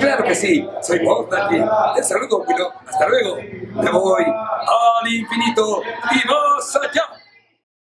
Claro que sí, soy Bob Te saludo, Pilo. Hasta luego. Me voy al infinito y más allá.